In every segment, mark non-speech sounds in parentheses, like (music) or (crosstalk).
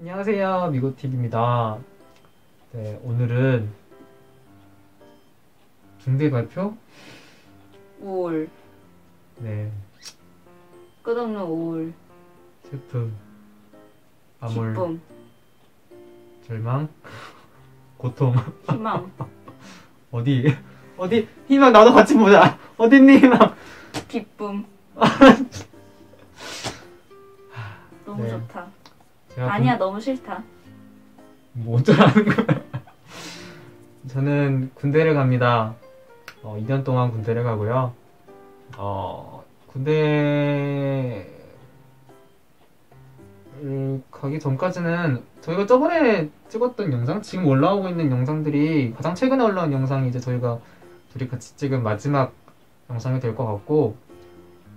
안녕하세요 미고TV입니다. 네 오늘은 중대 발표? 우울, 네. 끝없는 우울, 슬픔. 암울. 기쁨, 절망. (laughs) 고통. 희망, (laughs) 어디 어디 희망 나도 같이 보자 어딨니 희망 기쁨. (laughs) 너무 네. 좋다. 아니야, 너무 싫다. 뭐 어쩌라는 거야 (laughs) 저는 군대를 갑니다 어, 2년 동안 군대를 가고요 어, 군대 음, 가기 전까지는 저희가 저번에 찍었던 영상 지금 올라오고 있는 영상들이 가장 최근에 올라온 영상이 이제 저희가 둘이 같이 찍은 마지막 영상이 될 것 같고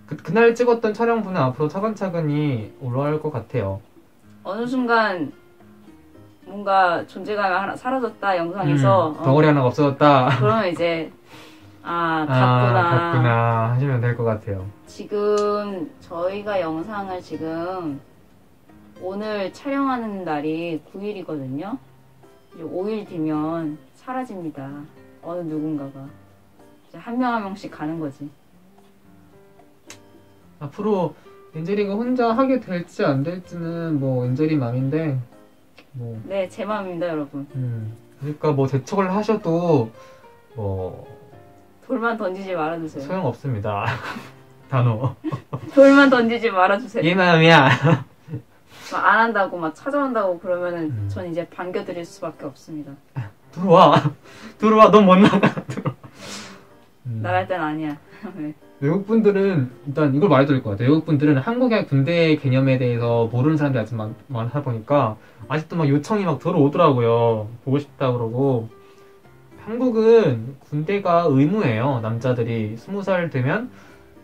그, 그날 찍었던 촬영분은 앞으로 차근차근히 올라올 것 같아요 어느 순간 뭔가 존재감이 하나 사라졌다 영상에서 음, 덩어리 하나가 없어졌다 어, 그러면 이제 아 아, 갔구나. 갔구나 하시면 될 것 같아요. 지금 저희가 영상을 지금 오늘 촬영하는 날이 9일이거든요. 이제 5일 뒤면 사라집니다. 어느 누군가가 한 명 한 명씩 가는 거지. 앞으로 엔젤이가 혼자 하게 될지 안 될지는 뭐 엔젤이 맘인데 뭐 네, 제 마음입니다, 여러분. 음, 그러니까 뭐 대척을 하셔도 뭐 돌만 던지지 말아주세요. 소용 없습니다. (laughs) 단어 (laughs) 돌만 던지지 말아주세요. 이 마음이야. 막안 한다고 막 찾아온다고 그러면은 음. 전 이제 반겨드릴 수밖에 없습니다. 들어와 들어와 넌 못 나가. 들어와. 음. 나갈 땐 아니야. (laughs) 네. 외국 분들은 일단 이걸 말해드릴 것 같아요. 외국 분들은 한국의 군대 개념에 대해서 모르는 사람들이 아직 많, 많다 보니까 아직도 막 요청이 막 들어오더라고요. 보고 싶다 그러고 한국은 군대가 의무예요. 남자들이 스무 살 되면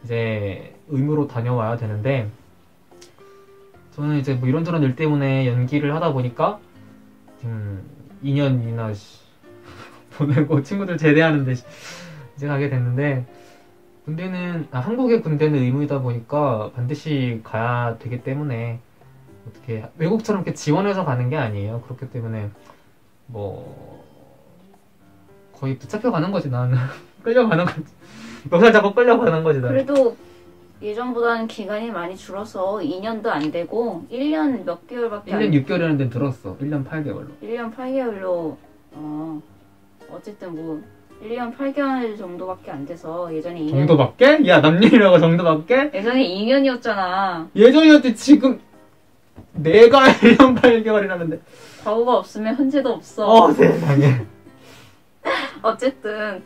이제 의무로 다녀와야 되는데 저는 이제 뭐 이런저런 일 때문에 연기를 하다 보니까 지금 2년이나 (laughs) 보내고 친구들 제대하는데 이제 가게 됐는데 군대는 아, 한국의 군대는 의무이다 보니까 반드시 가야 되기 때문에 어떻게 외국처럼 이렇게 지원해서 가는 게 아니에요. 그렇기 때문에 뭐 거의 붙잡혀 가는 거지 나는 (laughs) 끌려가는 거지. 멱살 잡고 끌려가는 거지 나는. 그래도 예전보다는 기간이 많이 줄어서 2년도 안 되고 1년 몇 개월밖에 안 1년 6개월이라는 데는 들었어. 1년 8개월로. 1년 8개월로 어 어쨌든 뭐 1년 8개월 정도밖에 안 돼서 예전에 2년 정도밖에? 야 남일이라고 정도밖에? 예전에 2년이었잖아. 예전이었지 지금 내가 (laughs) 1년 8개월이라는데. 과거가 없으면 현재도 없어. 어 세상에. (laughs) 어쨌든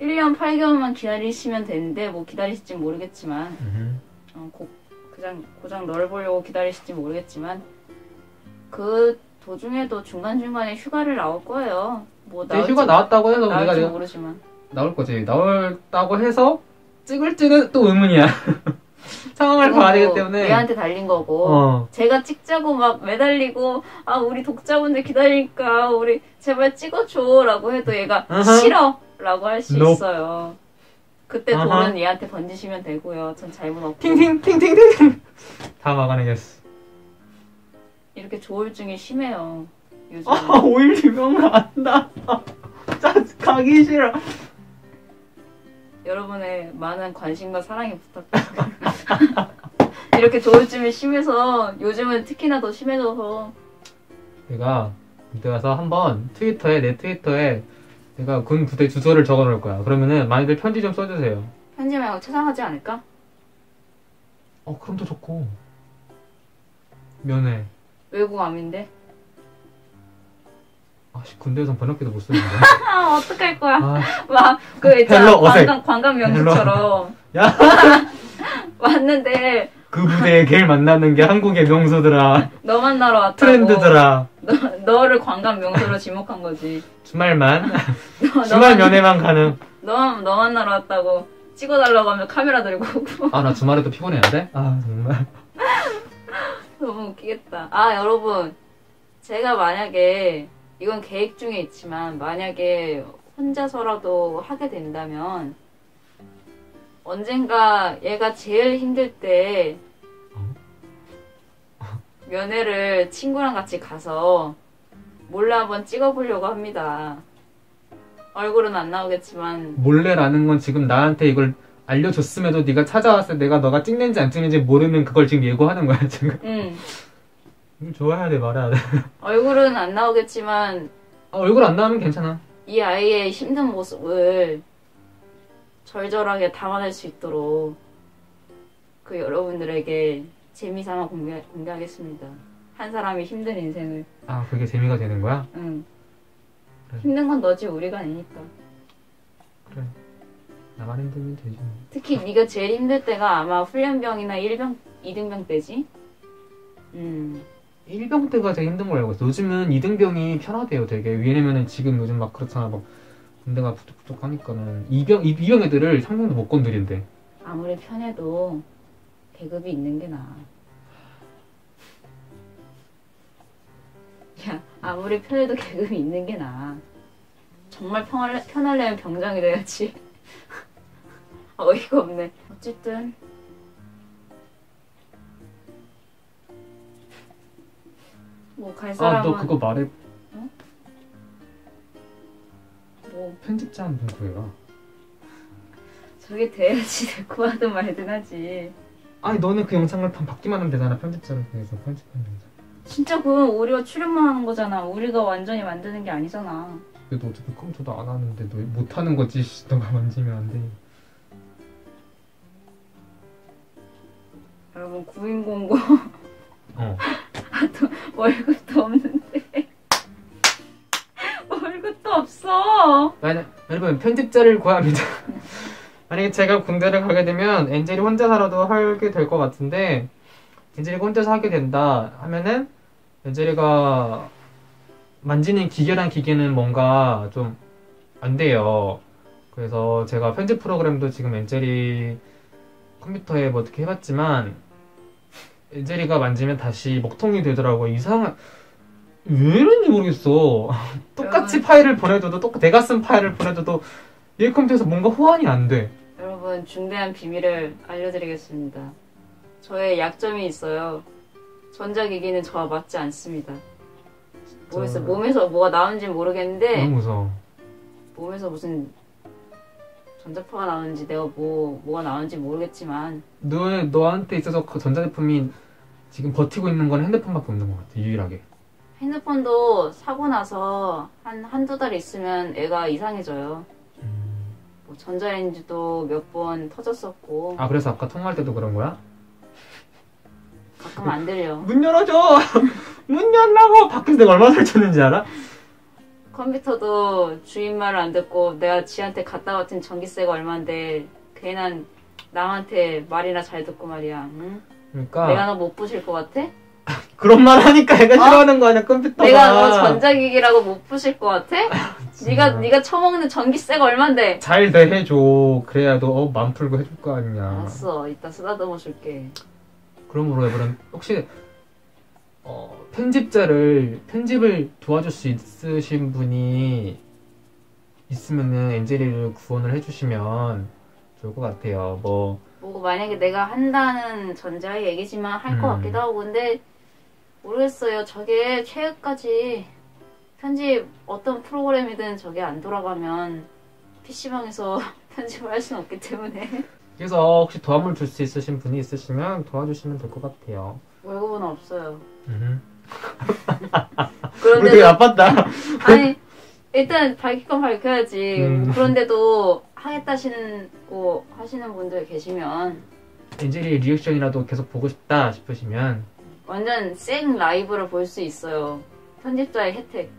1년 8개월만 기다리시면 되는데 뭐 기다리실지 모르겠지만 어, 고, 그냥 고장 너를 보려고 기다리실지 모르겠지만 그 도중에도 중간중간에 휴가를 나올 거예요. 뭐 이제 나올지, 휴가 나왔다고 해서 내가 나올지 내가 모르지만 나올 거지. 나올다고 해서 찍을지는 또 의문이야. (laughs) 상황을 봐야 되기 때문에. 얘한테 달린 거고 어. 제가 찍자고 막 매달리고 아 우리 독자분들 기다리니까 우리 제발 찍어줘라고 해도 얘가 아하. 싫어라고 할 수. 있어요. 그때 아하. 돈은 얘한테 던지시면 되고요. 전 잘못 없고 팅팅 팅팅팅. 다 막아내겠어. 이렇게 조울증이 심해요. 요즘 아 (laughs) 오일 유명 나온다. 짜 가기 싫어. 여러분의 많은 관심과 사랑이 부탁드립니다. (laughs) 이렇게 조울증이 심해서 요즘은 특히나 더 심해져서 내가 군대 가서 한번 트위터에 내 트위터에 내가 군 부대 주소를 적어 놓을 거야. 그러면은 많이들 편지 좀 써주세요. 편지 말고 퇴장하지 않을까? 어 그럼 더 좋고. 면회. 외국 암인데. 아씨 군대에선 번역기도 못 쓰는데. 아 (laughs) 어떡할 거야? 아, (laughs) 막그 있잖아. 관광 관광 명소처럼 야. (laughs) 왔는데 그 부대에 걔를 만나는 게 한국의 명소더라. 너 만나러 왔다고 트렌드더라. 너, 너를 관광 명소로 지목한 거지. 주말만. 너, 주말 너, 연애만 가능. 너, 너 만나러 왔다고 찍어달라고 하면 카메라 들고 오고 아, 나 주말에도 피곤해야 돼? 아, 정말. 너무 웃기겠다. 아 여러분 제가 만약에 이건 계획 중에 있지만 만약에 혼자서라도 하게 된다면 언젠가 얘가 제일 힘들 때 어? 면회를 친구랑 같이 가서 몰래 한번 찍어보려고 합니다. 얼굴은 안 나오겠지만 몰래라는 건 지금 나한테 이걸 알려줬음에도 네가 찾아왔을 때 내가 너가 찍는지 안 찍는지 모르는 그걸 지금 예고하는 거야 지금. 음, 이거 좋아해야 돼 말아야 돼. (laughs) 얼굴은 안 나오겠지만 아, 얼굴 안 나오면 괜찮아. 이 아이의 힘든 모습을 절절하게 담아낼 수 있도록 그 여러분들에게 재미삼아 공개, 공개하겠습니다. 한 사람이 힘든 인생을. 아 그게 재미가 되는 거야? 응. 그래. 힘든 건 너지 우리가 아니니까. 그래. 나만 힘들면 되지. 뭐. 특히 네가 제일 힘들 때가 아마 훈련병이나 1병, 2등병 때지. 음. 1병 때가 되게 힘든 걸 알고 있어. 요즘은 2등병이 편하대요, 되게. 왜냐면은 지금 요즘 막 그렇잖아. 막 군대가 부족부족 하니까는 2병, 2병 애들을 상병도 못 건드린대. 아무리 편해도 계급이 있는 게 나아. 야, 아무리 편해도 계급이 있는 게 나아. 정말 편할, 편하려면 병장이 돼야지. (laughs) 어이가 없네. 어쨌든. 뭐갈 아, 사람은 너 그거 말해. 뭐 편집자 한 분 구해라. 저게 돼야지 (laughs) 데리고 하든 말든 하지. 아니, 너는 그 영상을 판 받기만 하면 되잖아, 편집자를 통해서. 편집하는 영상. 진짜 그건 우리가 출연만 하는 거잖아. 우리가 완전히 만드는 게 아니잖아. 그래도 어차피 컴퓨터도 안 하는데 너 못하는 거지, (laughs) 씨. 너가 만지면 안 돼. 여러분 구인공고 (laughs) 어. 월급도 (laughs) 없는데 (laughs) 월급도 없어. 만약, 여러분, 편집자를 구합니다. (laughs) 만약에 제가 군대를 가게 되면 엔젤이 혼자 살아도 하게 될 것 같은데, 엔젤이가 혼자서 하게 된다 하면은, 엔젤이가 만지는 기계란 기계는 뭔가 좀 안 돼요. 그래서 제가 편집 프로그램도 지금 엔젤이 컴퓨터에 뭐 어떻게 해봤지만, 엔젤이가 만지면 다시 먹통이 되더라고. 이상한, 왜 이런지 모르겠어. (laughs) 똑같이 파일을 보내줘도, 똑 내가 쓴 파일을 보내줘도, 얘 컴퓨터에서 뭔가 호환이 안 돼. 여러분 중대한 비밀을 알려드리겠습니다. 저의 약점이 있어요. 전자기기는 저와 맞지 않습니다. 모르겠어. 저- 몸에서 뭐가 나오는지 모르겠는데 너무 무서워. 몸에서 무슨 전자파가 나오는지 내가 뭐 뭐가 나오는지 모르겠지만 너, 너한테 있어서 그 전자제품이 지금 버티고 있는 건 핸드폰밖에 없는 것 같아, 유일하게. 핸드폰도 사고 나서 한 한두 달 있으면 애가 이상해져요. 뭐 전자레인지도 몇 번 터졌었고 아, 그래서 아까 통화할 때도 그런 거야? 가끔 안 들려. 문 열어줘! (laughs) 문 열라고! 밖에서 내가 얼마나 설쳤는지 알아? 컴퓨터도 주인 말을 안 듣고 내가 지한테 갖다 바친 전기세가 얼만데 괜한 남한테 말이나 잘 듣고 말이야. 응? 그러니까. 내가 너 못 부실 것 같아? (laughs) 그런 말 하니까 애가 싫어하는 거 아니야, 컴퓨터가. 내가 너 전자기기라고 못 부실 것 같아? (laughs) 네가 네가 처먹는 전기세가 얼만데? 잘 대해줘. 그래야 너, 어, 맘 풀고 해줄 거 아니냐. 알았어, 이따 쓰다듬어 줄게. 그러므로 여러분 혹시 어, 편집자를 편집을 도와줄 수 있으신 분이 있으면은 엔젤이를 구원을 해주시면 좋을 것 같아요. 뭐 뭐 만약에 내가 한다는 전자의 얘기지만 할 것 음. 같기도 하고 근데 모르겠어요. 저게 최근까지 편집 어떤 프로그램이든 저게 안 돌아가면 PC방에서 (laughs) 편집을 할 수는 없기 때문에 그래서 혹시 도움을 줄 수 있으신 분이 있으시면 도와주시면 될 것 같아요. 월급은 없어요. 음. 우리 되게 나빴다. 아니 일단 밝힐 건 밝혀야지. 음. 그런데도 하겠다시고 하시는 분들 계시면 엔젤이 리액션이라도 계속 보고 싶다 싶으시면 완전 생 라이브를 볼 수 있어요. 편집자의 혜택.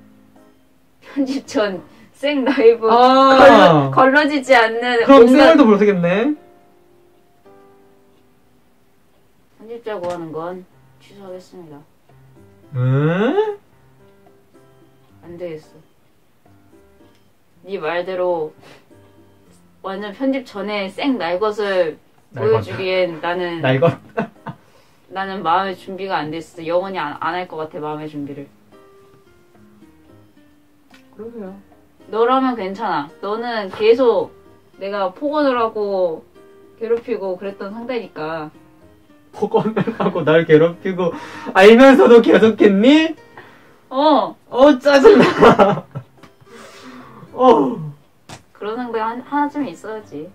편집 전 생 라이브 아 걸러, 걸러지지 않는 그럼 온갖 쌩얼도 모르겠네. 편집자 구하는 건 취소하겠습니다. 응? 안 되겠어. 네 말대로 완전 편집 전에 생 날것을 보여주기엔 나는 (laughs) 나 이거 나는 마음의 준비가 안 됐어. 영원히 안 할 것 같아 마음의 준비를. 그러세요. 너라면 괜찮아. 너는 계속 내가 폭언을 하고 괴롭히고 그랬던 상대니까. 폭언을 하고 날 괴롭히고 알면서도 계속했니? 어! 어 짜증나. 어. 그런 상대가 한- 하나쯤 있어야지.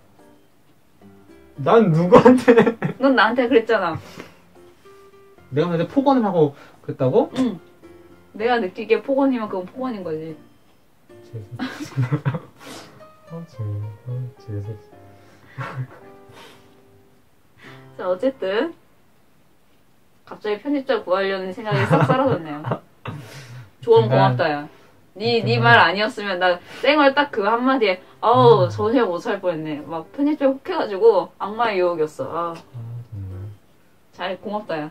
난 누구한테 넌 나한테 그랬잖아. 내가 먼저 폭언을 하고 그랬다고? 응. 내가 느끼기에 폭언이면 그건 폭언인 거지. 아 아, 재수. 자, 어쨌든. 갑자기 편집자 구하려는 생각이 싹 사라졌네요. 조언 고맙다, 야. 니, 니말 아니었으면 나 쌩얼 딱 그 한마디에, 아우, 정신을 못살 뻔했네. 막 편집자 혹해가지고 악마의 유혹이었어. 아, 아. 잘, 고맙다, 야.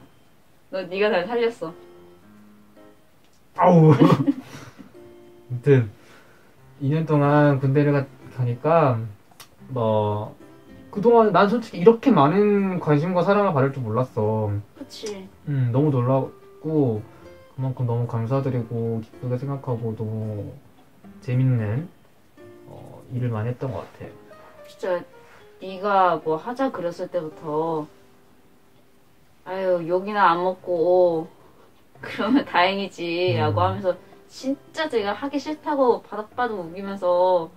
너, 니가 날 살렸어. 아우. (laughs) 아무튼 2년 동안 군대를 가, 가니까 뭐 그동안 난 솔직히 이렇게 많은 관심과 사랑을 받을 줄 몰랐어. 그치. 음, 너무 놀랐고 그만큼 너무 감사드리고 기쁘게 생각하고 너무 재밌는 어, 일을 많이 했던 것 같아. 진짜, 니가 뭐 하자 그랬을 때부터, 아유, 욕이나 안 먹고, 그러면 다행이지, 라고 음. 하면서, 진짜 제가 하기 싫다고 바닥바닥 우기면서,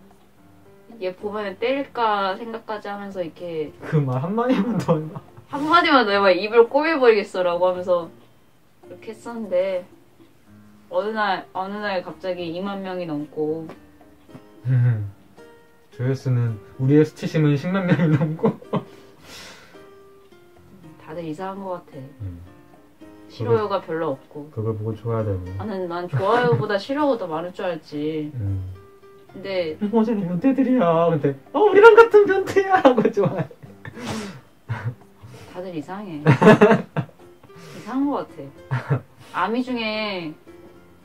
얘 보면 때릴까 생각까지 하면서 이렇게, 그 말 한마디만 더 해봐. 한마디만 더 해봐, 입을 꼬매버리겠어, 라고 하면서, 그렇게 했었는데, 어느 날, 어느 날 갑자기 2만 명이 넘고, 조회수는 우리의 수치심은 10만 명이 넘고 (laughs) 다들 이상한 것 같아. 음, 싫어요가 별로 없고. 그걸 보고 좋아야 되고 나는, 난 좋아요보다 싫어요가 더 많을 줄 알지. 음. 근데, 어제는 변태들이야 근데 어 우리랑 같은 변태야 하고 좋아해 다들 이상해. 이상한 것 같아. 아미 중에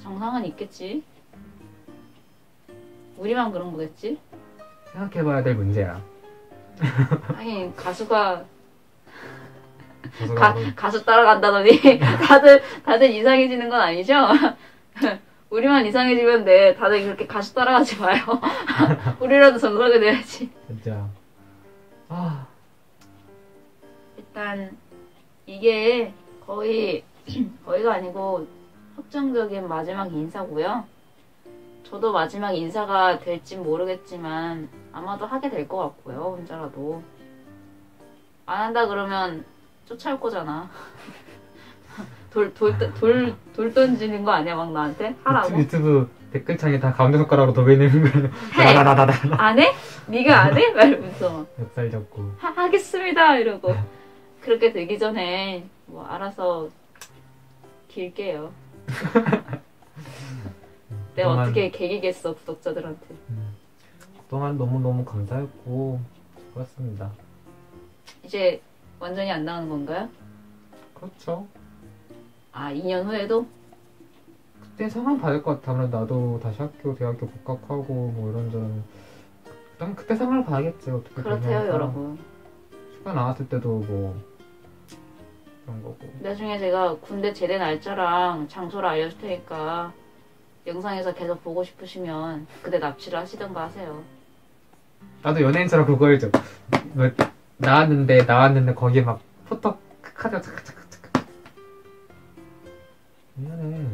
정상은 있겠지? 우리만 그런 거겠지? 생각해봐야 될 문제야 하긴 가수가 가, 가수 따라간다더니 (laughs) 다들 다들 이상해지는 건 아니죠? 우리만 이상해지면 돼. 다들 그렇게 가수 따라가지 마요. (laughs) 우리라도 정상이 돼야지. 진짜 아 일단 이게 거의 (clears throat) 거의가 아니고 확정적인 마지막 인사고요. 저도 마지막 인사가 될진 모르겠지만 아마도 하게 될 것 같고요. 혼자라도 안 한다 그러면 쫓아올 거잖아. (laughs) 돌 돌 돌 돌 던지는 거 아니야 막 나한테 하라고? 유튜브, 댓글창에 다 가운데 손가락으로 도배내는 해. 나나나나나 안 해? 네가 안 해? 말면서 멱살 잡고 하, 하겠습니다 이러고 그렇게 되기 전에 뭐 알아서 길게요. (laughs) 내가 그동안- 어떻게 개기겠어 구독자들한테. 음. 그동안 너무너무 감사했고 그렇습니다 이제 완전히 안 나가는 건가요? 그렇죠 아 2년 후에도? 그때 상황 받을 것 같아 아무래도 나도 다시 학교 대학교 복학하고 뭐 이런저런 일단 그때 상황을 봐야겠지 어떻게 그렇대요 되냐니까. 여러분. 휴가 나왔을 때도 뭐 그런 거고 나중에 제가 군대 제대 날짜랑 장소를 알려줄 테니까 영상에서 계속 보고 싶으시면 그때 납치를 하시던가 하세요. 나도 연예인처럼 그거 해줘 뭐 나왔는데 나왔는데 거기에 막 포토 카드 착착착착 미안해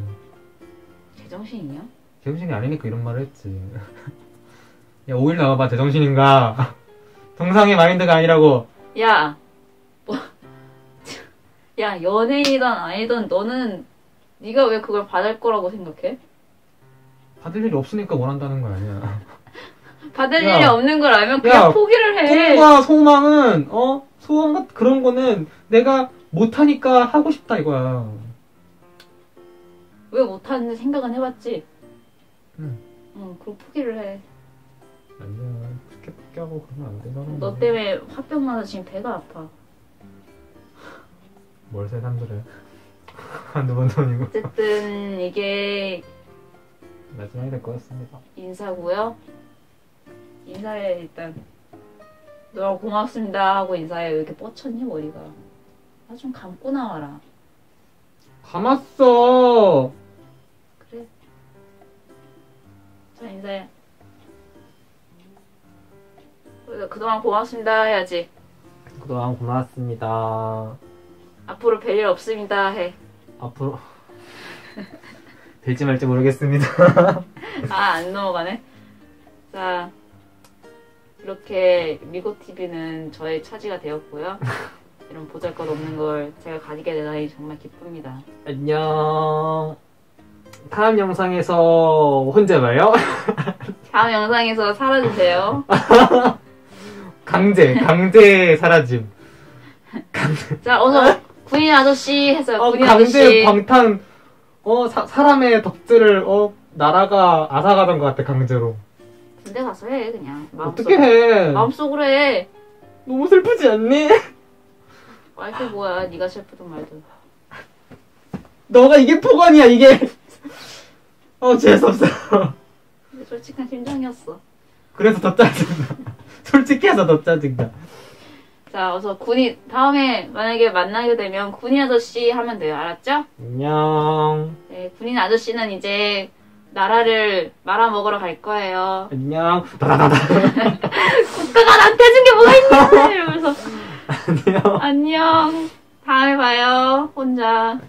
제정신이요? 제정신이 아니니까 이런 말을 했지 (laughs) 야 5일 남아봐 제정신인가 (laughs) 정상의 마인드가 아니라고 야, 뭐, (laughs) 야 연예인이든 아니든 너는 네가 왜 그걸 받을 거라고 생각해? 받을 일이 없으니까 원한다는 거 아니야 받을 야. 일이 없는 걸 알면 그냥 야, 포기를 해. 꿈과 소망은 어 소원 같 그런 거는 내가 못하니까 하고 싶다 이거야 왜 못하는지 생각은 해봤지? 응. 응, 그럼 포기를 해. 아니야 그렇게 포기하고 그러면 안 되잖아 너 때문에 화병 나서 지금 배가 아파. (laughs) 뭘 한두 번도 아니고 어쨌든 이게 마지막이 될 것 같습니다 인사고요. 인사해 일단. 너무 고맙습니다 하고 인사해. 왜 이렇게 뻗쳤니 머리가? 나 좀 감고 나와라. 감았어 자 인사해. 그동안 고맙습니다 해야지. 그동안 고맙습니다. 앞으로 별일 없습니다. 해. 앞으로 될지 말지 모르겠습니다. 아, 안 넘어가네. 자, 이렇게 미고TV는 저의 차지가 되었고요. 이런 보잘 것 없는 걸 제가 가지게 되다니 정말 기쁩니다. 안녕. 다음 영상에서 혼자 봐요. (laughs) 다음 영상에서 사라지세요. (laughs) 강제, 강제 사라짐. 자, 어서 군인 아저씨 해서 어, 군인 강제 아저씨. 방탄, 어, 사, 사람의 덕질을, 어, 나라가 앗아가던 것 같아, 강제로. 군대 가서 해, 그냥. 마음속, 어떻게 해? 마음속으로 해. 너무 슬프지 않니? 말도 뭐야, 네가 슬프든 말든. 너가 이게 폭언이야, 이게. 어, 재수없어. 근데 솔직한 심정이었어. 그래서 더 짜증나. (laughs) 솔직해서 더 짜증나. 자, 어서 군인, 다음에 만약에 만나게 되면 군인 아저씨 하면 돼요. 알았죠? 안녕. 네, 군인 아저씨는 이제 나라를 말아먹으러 갈 거예요. 안녕. 다다다다. (laughs) 국가가 나한테 해준 게 뭐가 있냐! (laughs) 이러면서. 안녕. 안녕. 다음에 봐요. 혼자.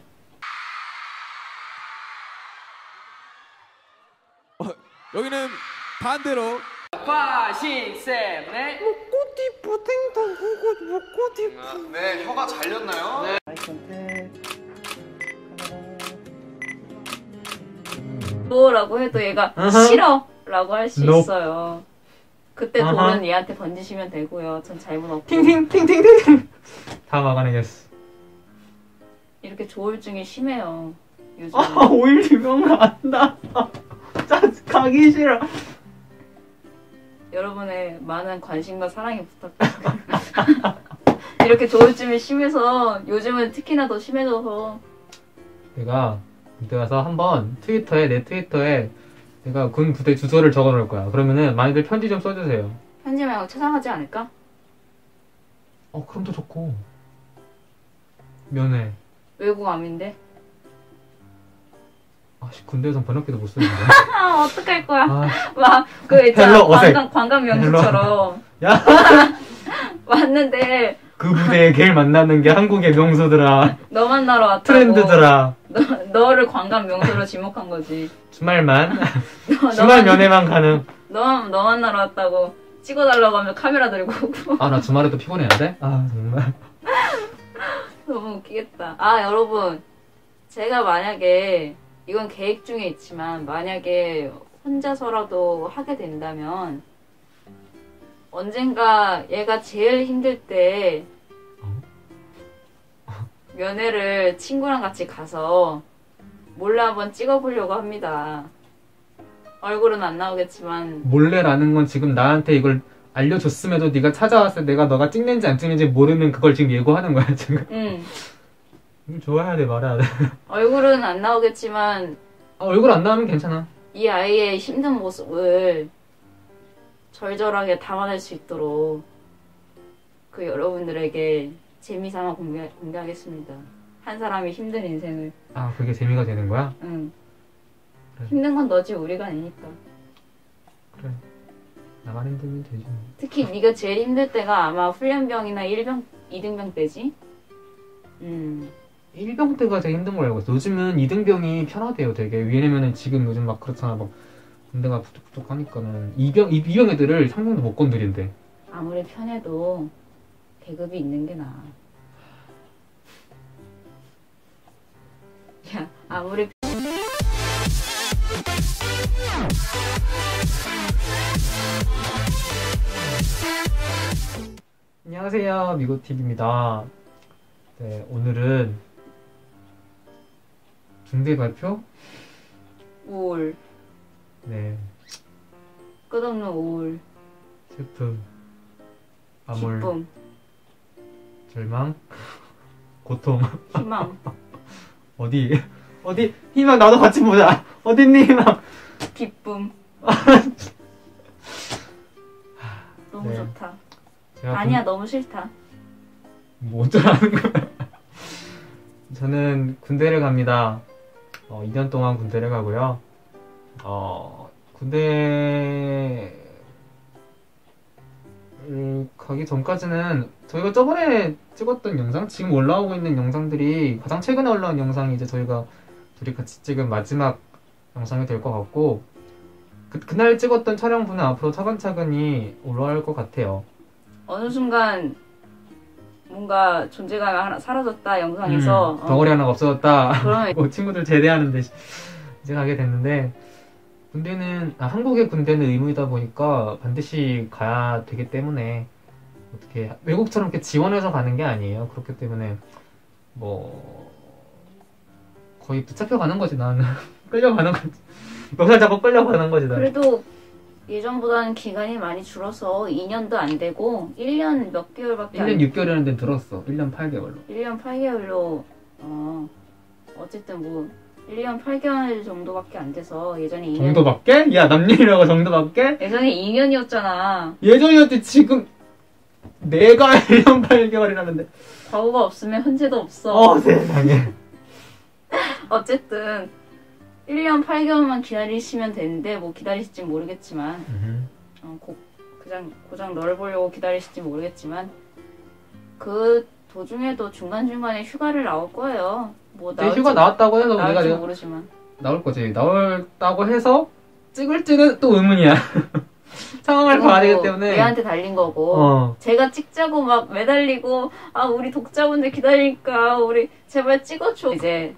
여기는 반대로 네, 혀가 잘렸나요? 뭐라고 해도 얘가. 싫어! 라고 할 수. 있어요. 그때. 돈은 얘한테 던지시면 되고요. 전 잘못 없고. 팅팅, 팅팅팅. 다 막아내겠어. 이렇게 조울증이 심해요. 요즘. 아, 오일 유명 안다. 가기 싫어. 여러분의 많은 관심과 사랑이 부탁드립니다. (laughs) 이렇게 조울증이 심해서 요즘은 특히나 더 심해져서 내가 이때 가서 한번 트위터에, 내 트위터에 내가 군 부대 주소를 적어 놓을 거야. 그러면은 많이들 편지 좀 써주세요. 편지 말고 찾아가지 않을까? 어, 그럼 더 좋고. 면회. 외국 암인데. 아씨, 군대에선 번역기도 못 쓰는데. (laughs) 아 어떡할 거야. 아, 막그 있잖아 헬로, 어색. 관광 관광 명소처럼 (laughs) 야! (laughs) 왔는데 그 부대에 걔를 만나는 게 한국의 명소들아. 너 만나러 왔다고. 트렌드들아. 너 너를 관광 명소로 지목한 거지. 주말만. 너, 주말 너, 면회만 가능. 너, 너 만나러 왔다고 찍어달라고 하면 카메라 들고 오고 아, 나 주말에도 피곤해야 돼? 아, 정말. 너무 웃기겠다. 아 여러분 제가 만약에 이건 계획 중에 있지만 만약에 혼자서라도 하게 된다면 언젠가 얘가 제일 힘들 때 면회를 친구랑 같이 가서 몰래 한번 찍어보려고 합니다. 얼굴은 안 나오겠지만 몰래라는 건 지금 나한테 이걸 알려줬음에도 네가 찾아왔을 때 내가 너가 찍는지 안 찍는지 모르는 그걸 지금 예고하는 거야, 지금. 음, 이거 좋아해야 돼, 말아야 돼. (laughs) 얼굴은 안 나오겠지만 아, 얼굴 안 나오면 괜찮아. 이 아이의 힘든 모습을 절절하게 담아낼 수 있도록 그 여러분들에게 재미삼아 공개, 공개하겠습니다. 한 사람이 힘든 인생을. 아, 그게 재미가 되는 거야? 응. 그래. 힘든 건 너지 우리가 아니니까. 그래. 나만 힘들면 되지. 뭐. 특히 네가 제일 힘들 때가 아마 훈련병이나 1병, 2등병 때지. 음. 1병 때가 제일 힘든 걸 알고 있어. 요즘은 2등병이 편하대요, 되게. 왜냐면은 지금 요즘 막 그렇잖아. 막 군대가 부쩍부쩍 하니까는 2병, 2병 애들을 상병도 못 건드린대. 아무리 편해도 계급이 있는 게 나아. 야, 아무리 안녕하세요, 미고TV입니다. 네, 오늘은 중대 발표? 우울, 네, 끝없는 우울, 슬픔, 암울, 기쁨, 절망, (laughs) 고통. 희망, (laughs) 어디? 어디? 희망 나도 같이 보자. 어딨니 희망? 기쁨. (laughs) 너무 네. 좋다. 아니야, 너무 싫다. 뭐 어쩌라는 거야? 저는 군대를 갑니다. 어, 2년 동안 군대를 가고요. 어, 군대를 음, 가기 전까지는 저희가 저번에 찍었던 영상, 지금 올라오고 있는 영상들이 가장 최근에 올라온 영상이 이제 저희가 둘이 같이 찍은 마지막 영상이 될 것 같고 그, 그날 찍었던 촬영분은 앞으로 차근차근히 올라올 것 같아요. 어느 순간 뭔가 존재감이 하나 사라졌다 영상에서 음, 덩어리 하나가 없어졌다. 그러면 뭐 친구들 제대하는데 이제 가게 됐는데 군대는 아, 한국의 군대는 의무이다 보니까 반드시 가야 되기 때문에 어떻게 외국처럼 이렇게 지원해서 가는 게 아니에요. 그렇기 때문에 뭐 거의 붙잡혀 가는 거지 나는 (laughs) 끌려가는 거지. (laughs) 멱살 잡고 끌려가는 거지 나는. 그래도 예전보다는 기간이 많이 줄어서 2년도 안 되고 1년 몇 개월밖에 안 1년 6개월이라는 데는 들었어. 1년 8개월로. 1년 8개월로 어 어쨌든 뭐 1년 8개월 정도밖에 안 돼서 예전에 2년 정도밖에? 야 남일이라고 정도밖에? 예전에 2년이었잖아. 예전이었지 지금 내가 1년 8개월이라는데 과거가 없으면 현재도 없어. 어 세상에 (laughs) 어쨌든 1년 8개월만 기다리시면 되는데 뭐 기다리실지 모르겠지만 어, 고, 그냥 고장 너를 보려고 기다리실지 모르겠지만 그 도중에도 중간중간에 휴가를 나올 거예요. 뭐 이제 휴가 나왔다고 해서 나올지 내가 모르지만. 나올 거지. 나올다고 해서 찍을지는 또 의문이야. (laughs) 상황을 봐야 되기 때문에. 얘한테 달린 거고. 어. 제가 찍자고 막 매달리고 아 우리 독자분들 기다리니까 우리 제발 찍어줘. 이제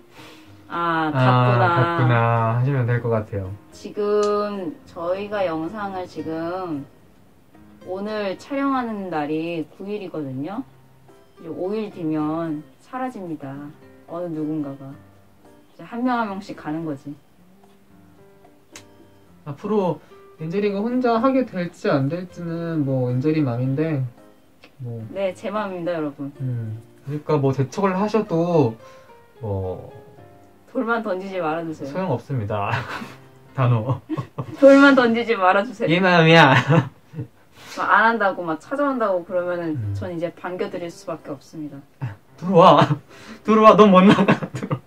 아 아, 갔구나 갔구나 하시면 될 것 같아요 지금 저희가 영상을 지금 오늘 촬영하는 날이 9일이거든요. 이제 5일 뒤면 사라집니다. 어느 누군가가. 이제 한 명 한 명씩 가는 거지. 앞으로 엔젤이가 혼자 하게 될지 안 될지는 뭐 엔젤이 맘인데 뭐 네, 제 마음입니다, 여러분. 음, 그러니까 뭐 대척을 하셔도 뭐 돌만 던지지 말아주세요. 소용 없습니다 (laughs) 단어 돌만 던지지 말아주세요. 이 마음이야 막 안 한다고 막 찾아온다고 그러면은 음. 전 이제 반겨드릴 수밖에 없습니다. 들어와 들어와 넌 못 나가 들어와.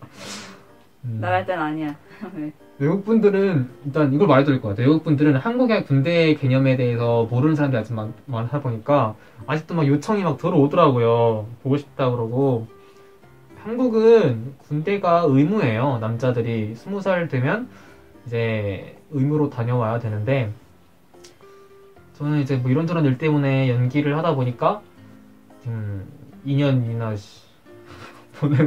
(laughs) 음. 나갈 땐 아니야. (laughs) 네. 외국 분들은 일단 이걸 말해드릴 것 같아요. 외국 분들은 한국의 군대 개념에 대해서 모르는 사람들이 아직 많, 많다 보니까 아직도 막 요청이 막 들어오더라고요. 보고 싶다 그러고 한국은 군대가 의무예요. 남자들이 스무 살 되면 이제 의무로 다녀와야 되는데 저는 이제 뭐 이런저런 일 때문에 연기를 하다 보니까 음 2년이나 보내